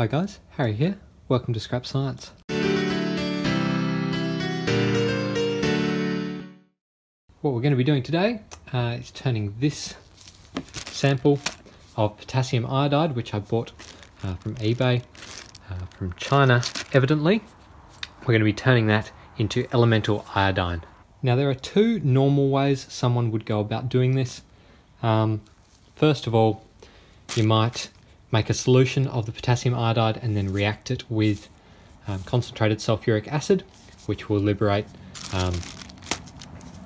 Hi guys, Harry here. Welcome to Scrap Science. What we're going to be doing today uh, is turning this sample of potassium iodide, which I bought uh, from eBay, uh, from China evidently. We're going to be turning that into elemental iodine. Now there are two normal ways someone would go about doing this. Um, first of all, you might make a solution of the potassium iodide and then react it with um, concentrated sulfuric acid, which will liberate um,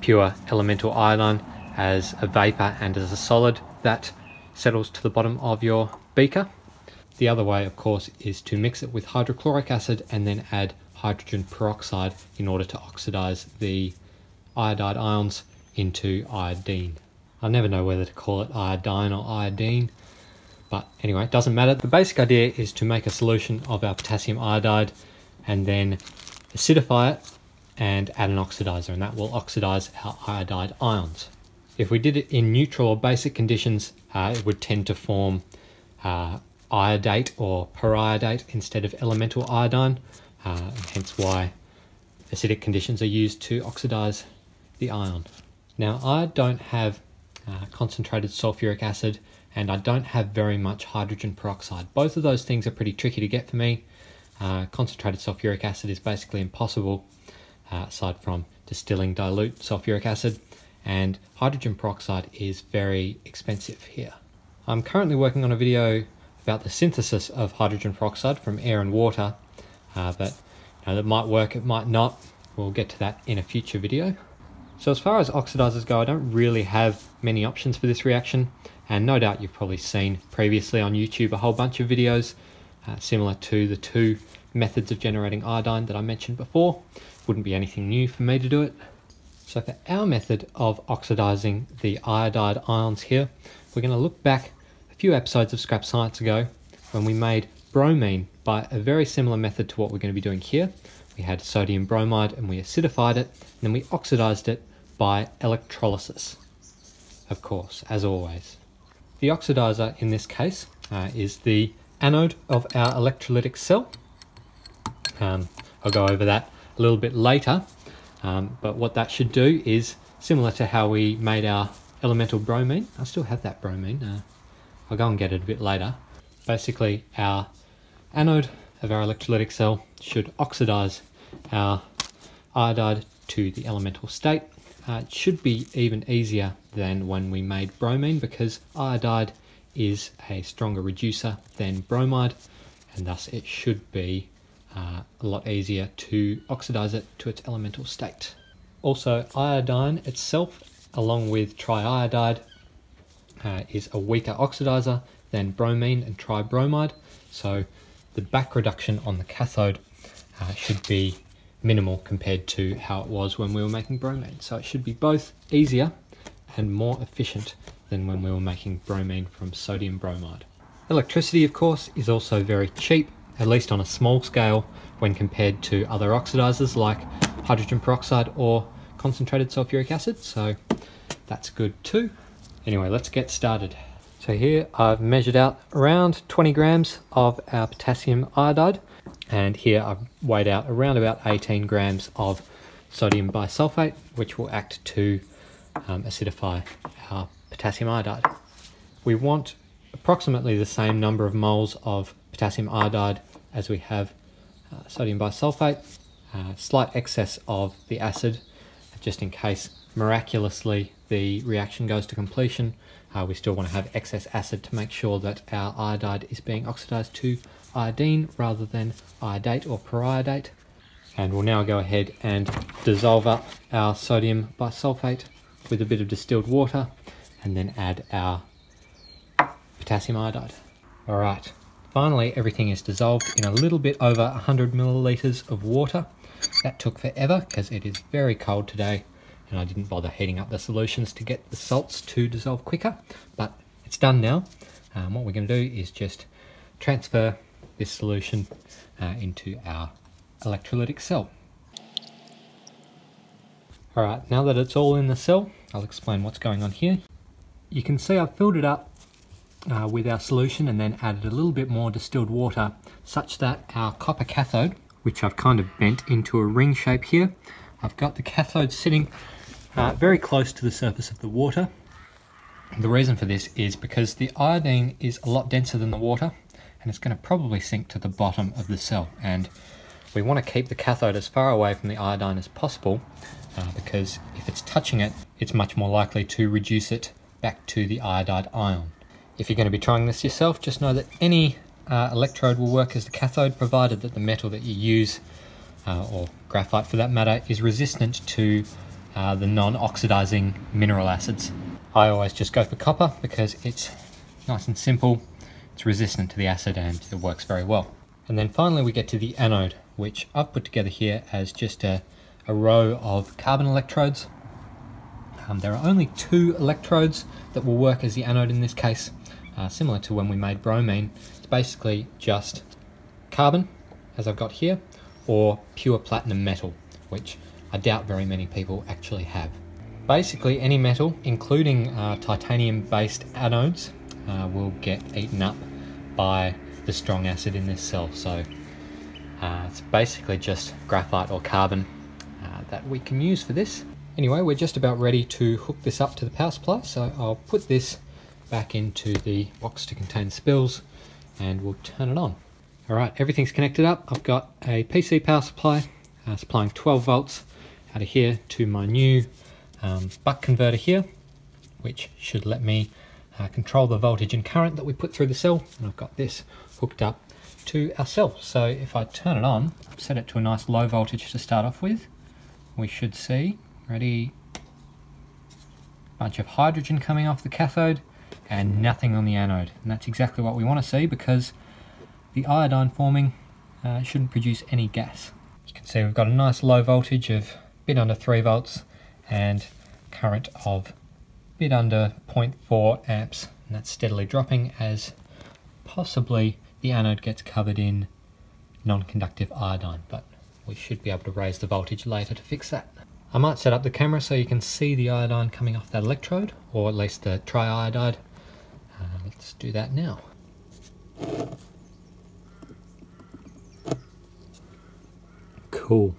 pure elemental iodine as a vapor and as a solid that settles to the bottom of your beaker. The other way, of course, is to mix it with hydrochloric acid and then add hydrogen peroxide in order to oxidize the iodide ions into iodine. I never know whether to call it iodine or iodine. But anyway, it doesn't matter. The basic idea is to make a solution of our potassium iodide and then acidify it and add an oxidizer and that will oxidize our iodide ions. If we did it in neutral or basic conditions, uh, it would tend to form uh, iodate or periodate instead of elemental iodine, uh, hence why acidic conditions are used to oxidize the ion. Now I don't have uh, concentrated sulfuric acid and I don't have very much hydrogen peroxide. Both of those things are pretty tricky to get for me. Uh, concentrated sulfuric acid is basically impossible uh, aside from distilling dilute sulfuric acid and hydrogen peroxide is very expensive here. I'm currently working on a video about the synthesis of hydrogen peroxide from air and water uh, but you know, that might work, it might not. We'll get to that in a future video. So as far as oxidizers go, I don't really have many options for this reaction. And no doubt you've probably seen previously on YouTube a whole bunch of videos uh, similar to the two methods of generating iodine that I mentioned before. Wouldn't be anything new for me to do it. So for our method of oxidizing the iodide ions here, we're going to look back a few episodes of Scrap Science ago when we made bromine by a very similar method to what we're going to be doing here. We had sodium bromide and we acidified it, and then we oxidized it by electrolysis, of course, as always. The oxidizer in this case uh, is the anode of our electrolytic cell. Um, I'll go over that a little bit later, um, but what that should do is similar to how we made our elemental bromine. I still have that bromine. Uh, I'll go and get it a bit later. Basically, our anode of our electrolytic cell should oxidize our iodide to the elemental state. Uh, it should be even easier than when we made bromine because iodide is a stronger reducer than bromide and thus it should be uh, a lot easier to oxidize it to its elemental state. Also, iodine itself, along with triiodide, uh, is a weaker oxidizer than bromine and tribromide, so the back reduction on the cathode uh, should be minimal compared to how it was when we were making bromine. So it should be both easier and more efficient than when we were making bromine from sodium bromide. Electricity, of course, is also very cheap, at least on a small scale when compared to other oxidizers like hydrogen peroxide or concentrated sulfuric acid, so that's good too. Anyway, let's get started. So here I've measured out around 20 grams of our potassium iodide and here I've weighed out around about 18 grams of sodium bisulfate which will act to um, acidify our potassium iodide. We want approximately the same number of moles of potassium iodide as we have uh, sodium bisulfate, uh, slight excess of the acid just in case miraculously the reaction goes to completion uh, we still want to have excess acid to make sure that our iodide is being oxidized to iodine rather than iodate or periodate. And we'll now go ahead and dissolve up our sodium bisulfate with a bit of distilled water and then add our potassium iodide. All right, finally everything is dissolved in a little bit over 100 milliliters of water. That took forever because it is very cold today and I didn't bother heating up the solutions to get the salts to dissolve quicker, but it's done now. Um, what we're going to do is just transfer this solution uh, into our electrolytic cell. Alright, now that it's all in the cell, I'll explain what's going on here. You can see I've filled it up uh, with our solution and then added a little bit more distilled water such that our copper cathode, which I've kind of bent into a ring shape here, I've got the cathode sitting uh, very close to the surface of the water. The reason for this is because the iodine is a lot denser than the water and it's going to probably sink to the bottom of the cell and we want to keep the cathode as far away from the iodine as possible uh, because if it's touching it, it's much more likely to reduce it back to the iodide ion. If you're going to be trying this yourself, just know that any uh, electrode will work as the cathode provided that the metal that you use, uh, or graphite for that matter, is resistant to uh, the non-oxidizing mineral acids. I always just go for copper because it's nice and simple, it's resistant to the acid and it works very well. And then finally we get to the anode, which I've put together here as just a, a row of carbon electrodes. Um, there are only two electrodes that will work as the anode in this case, uh, similar to when we made bromine. It's basically just carbon, as I've got here, or pure platinum metal, which I doubt very many people actually have. Basically, any metal, including uh, titanium-based anodes, uh, will get eaten up by the strong acid in this cell. So uh, it's basically just graphite or carbon uh, that we can use for this. Anyway, we're just about ready to hook this up to the power supply. So I'll put this back into the box to contain spills and we'll turn it on. All right, everything's connected up. I've got a PC power supply uh, supplying 12 volts out of here to my new um, buck converter here, which should let me uh, control the voltage and current that we put through the cell. And I've got this hooked up to our cell. So if I turn it on, set it to a nice low voltage to start off with, we should see, ready, bunch of hydrogen coming off the cathode and nothing on the anode. And that's exactly what we want to see because the iodine forming uh, shouldn't produce any gas. You can see we've got a nice low voltage of a bit under 3 volts and current of a bit under 0.4 amps and that's steadily dropping as possibly the anode gets covered in non-conductive iodine but we should be able to raise the voltage later to fix that. I might set up the camera so you can see the iodine coming off that electrode or at least the triiodide. Uh, let's do that now. Cool.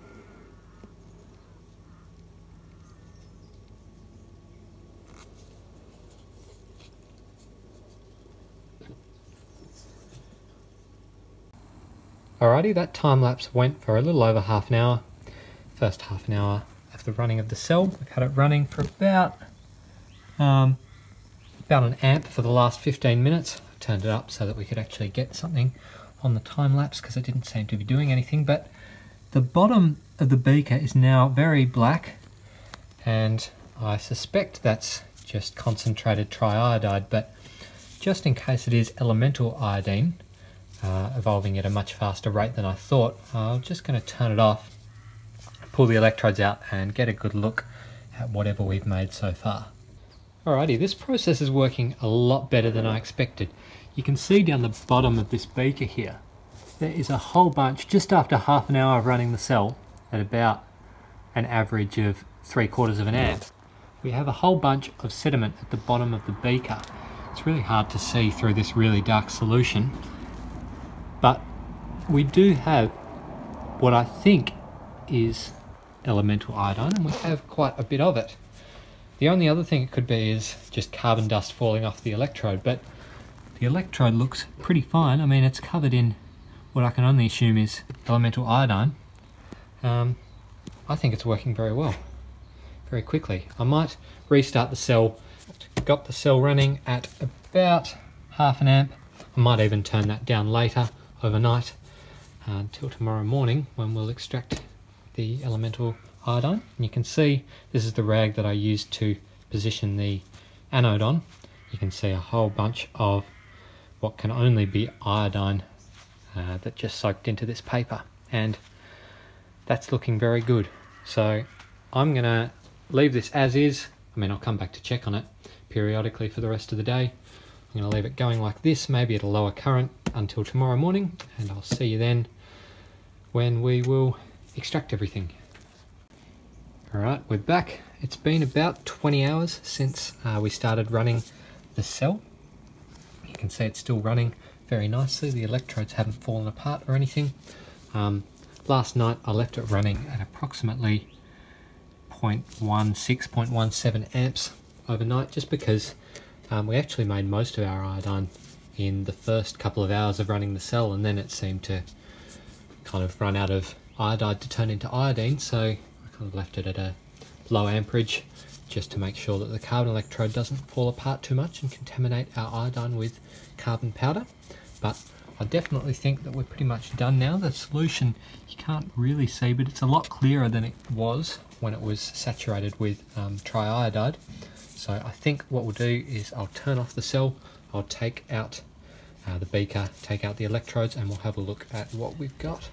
Alrighty, that time lapse went for a little over half an hour. First half an hour of the running of the cell. We've had it running for about um, about an amp for the last 15 minutes. I turned it up so that we could actually get something on the time lapse because it didn't seem to be doing anything. But the bottom of the beaker is now very black and I suspect that's just concentrated triiodide, but just in case it is elemental iodine, uh, evolving at a much faster rate than I thought. I'm just going to turn it off, pull the electrodes out and get a good look at whatever we've made so far. Alrighty, this process is working a lot better than I expected. You can see down the bottom of this beaker here, there is a whole bunch, just after half an hour of running the cell, at about an average of three quarters of an amp, we have a whole bunch of sediment at the bottom of the beaker. It's really hard to see through this really dark solution, but we do have what I think is elemental iodine, and we have quite a bit of it. The only other thing it could be is just carbon dust falling off the electrode, but the electrode looks pretty fine. I mean, it's covered in what I can only assume is elemental iodine. Um, I think it's working very well, very quickly. I might restart the cell. Got the cell running at about half an amp. I might even turn that down later overnight uh, until tomorrow morning when we'll extract the elemental iodine. And you can see this is the rag that I used to position the anode on. You can see a whole bunch of what can only be iodine uh, that just soaked into this paper and that's looking very good. So I'm to leave this as is. I mean I'll come back to check on it periodically for the rest of the day. I'm to leave it going like this, maybe at a lower current until tomorrow morning, and I'll see you then when we will extract everything. Alright, we're back. It's been about 20 hours since uh, we started running the cell. You can see it's still running very nicely. The electrodes haven't fallen apart or anything. Um, last night I left it running at approximately 0.16, 0.17 amps overnight just because um, we actually made most of our iodine in the first couple of hours of running the cell and then it seemed to kind of run out of iodide to turn into iodine so I kind of left it at a low amperage just to make sure that the carbon electrode doesn't fall apart too much and contaminate our iodine with carbon powder but I definitely think that we're pretty much done now. The solution you can't really see but it's a lot clearer than it was when it was saturated with um, triiodide so I think what we'll do is I'll turn off the cell, I'll take out uh, the beaker, take out the electrodes and we'll have a look at what we've got.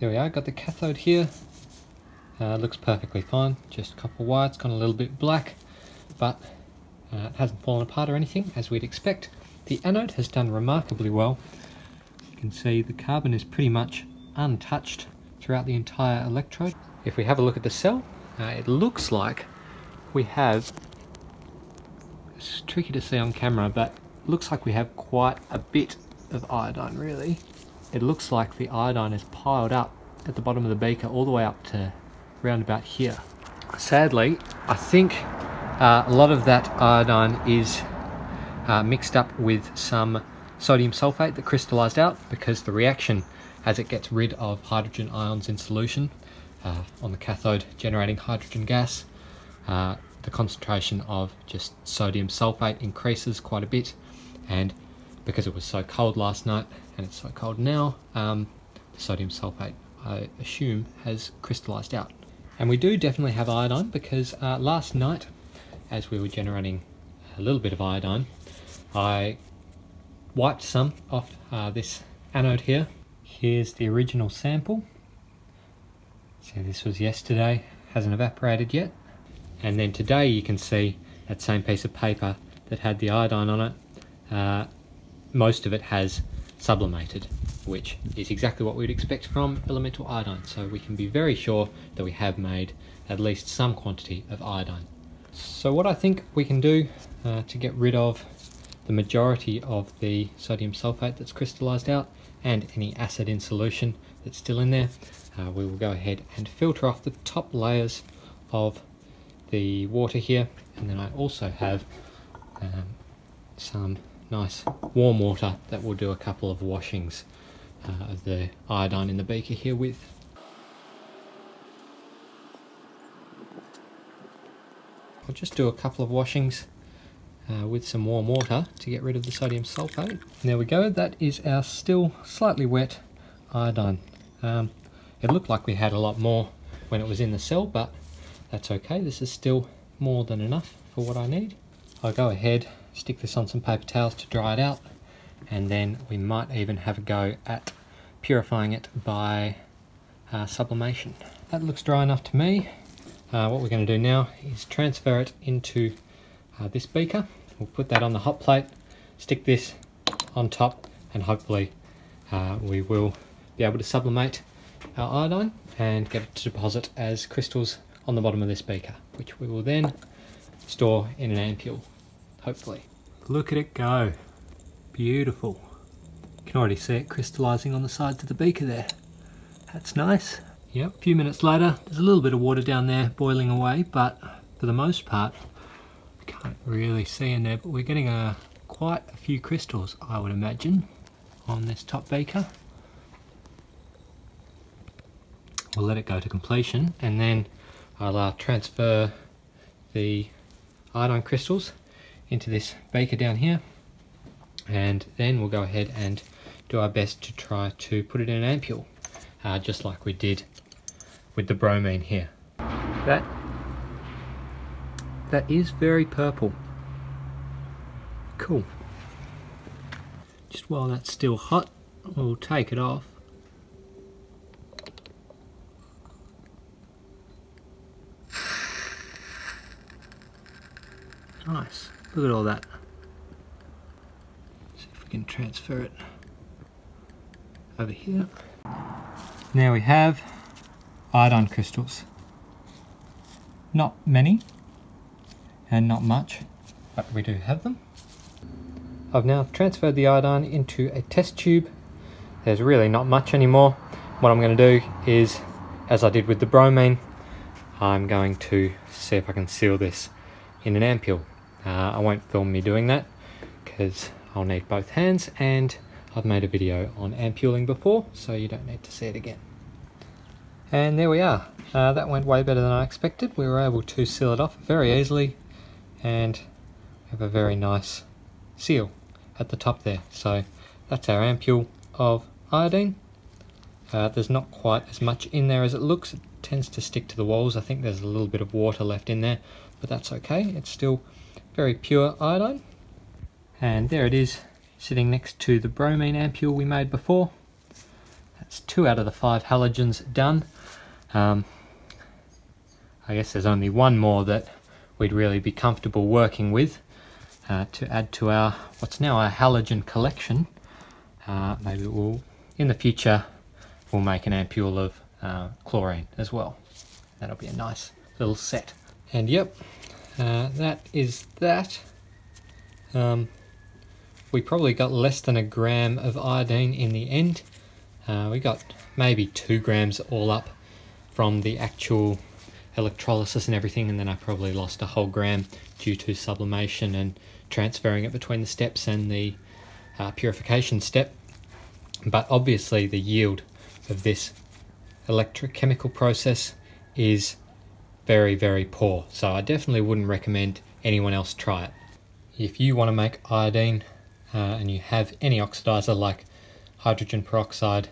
There we are, got the cathode here. Uh, looks perfectly fine, just a couple it's gone a little bit black, but uh, it hasn't fallen apart or anything as we'd expect. The anode has done remarkably well. You can see the carbon is pretty much untouched throughout the entire electrode. If we have a look at the cell, uh, it looks like we have, it's tricky to see on camera, but looks like we have quite a bit of iodine really. It looks like the iodine is piled up at the bottom of the beaker all the way up to around about here. Sadly, I think uh, a lot of that iodine is uh, mixed up with some sodium sulfate that crystallized out because the reaction as it gets rid of hydrogen ions in solution uh, on the cathode generating hydrogen gas uh, the concentration of just sodium sulfate increases quite a bit and because it was so cold last night and it's so cold now um, the sodium sulfate I assume has crystallized out and we do definitely have iodine because uh, last night as we were generating a little bit of iodine I wiped some off uh, this anode here. Here's the original sample. So this was yesterday hasn't evaporated yet. And then today you can see that same piece of paper that had the iodine on it, uh, most of it has sublimated, which is exactly what we'd expect from elemental iodine. So we can be very sure that we have made at least some quantity of iodine. So what I think we can do uh, to get rid of the majority of the sodium sulfate that's crystallized out and any acid in solution that's still in there, uh, we will go ahead and filter off the top layers of the water here and then I also have um, some nice warm water that will do a couple of washings uh, of the iodine in the beaker here with. I'll just do a couple of washings uh, with some warm water to get rid of the sodium sulfate. There we go, that is our still slightly wet iodine. Um, it looked like we had a lot more when it was in the cell, but that's okay, this is still more than enough for what I need. I'll go ahead, stick this on some paper towels to dry it out, and then we might even have a go at purifying it by uh, sublimation. That looks dry enough to me. Uh, what we're going to do now is transfer it into uh, this beaker. We'll put that on the hot plate, stick this on top, and hopefully uh, we will be able to sublimate our iodine and get it to deposit as crystals on the bottom of this beaker, which we will then store in an ampule, hopefully. Look at it go. Beautiful. You can already see it crystallizing on the sides of the beaker there. That's nice. Yep, a few minutes later, there's a little bit of water down there boiling away, but for the most part, can't really see in there, but we're getting a, quite a few crystals, I would imagine, on this top beaker. We'll let it go to completion, and then I'll uh, transfer the iodine crystals into this beaker down here and then we'll go ahead and do our best to try to put it in an ampule uh, just like we did with the bromine here. That that is very purple. Cool. Just while that's still hot, we'll take it off Nice. Look at all that. Can transfer it over here. Now we have iodine crystals. Not many and not much, but we do have them. I've now transferred the iodine into a test tube. There's really not much anymore. What I'm going to do is, as I did with the bromine, I'm going to see if I can seal this in an ampule. Uh, I won't film me doing that because I'll need both hands and I've made a video on ampuling before so you don't need to see it again. And there we are. Uh, that went way better than I expected. We were able to seal it off very easily and we have a very nice seal at the top there. So that's our ampule of iodine. Uh, there's not quite as much in there as it looks. It tends to stick to the walls. I think there's a little bit of water left in there, but that's okay. It's still very pure iodine. And there it is, sitting next to the bromine ampule we made before. That's two out of the five halogens done. Um, I guess there's only one more that we'd really be comfortable working with uh, to add to our what's now our halogen collection. Uh, maybe we'll in the future we'll make an ampule of uh, chlorine as well. That'll be a nice little set. And yep, uh, that is that. Um, we probably got less than a gram of iodine in the end. Uh, we got maybe two grams all up from the actual electrolysis and everything, and then I probably lost a whole gram due to sublimation and transferring it between the steps and the uh, purification step. But obviously, the yield of this electrochemical process is very, very poor. So I definitely wouldn't recommend anyone else try it. If you want to make iodine uh, and you have any oxidizer like hydrogen peroxide,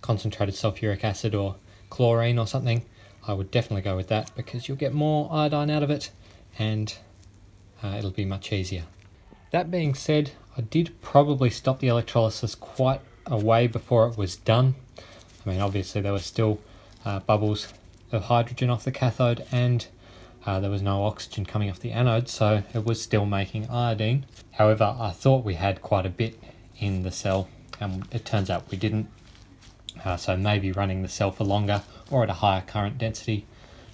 concentrated sulfuric acid, or chlorine or something, I would definitely go with that because you'll get more iodine out of it and uh, it'll be much easier. That being said, I did probably stop the electrolysis quite a way before it was done. I mean, obviously there were still uh, bubbles of hydrogen off the cathode and uh, there was no oxygen coming off the anode, so it was still making iodine. However, I thought we had quite a bit in the cell, and it turns out we didn't. Uh, so maybe running the cell for longer or at a higher current density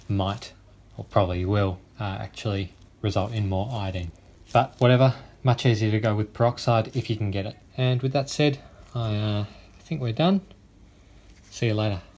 might, or probably will, uh, actually result in more iodine. But whatever, much easier to go with peroxide if you can get it. And with that said, I uh, think we're done. See you later.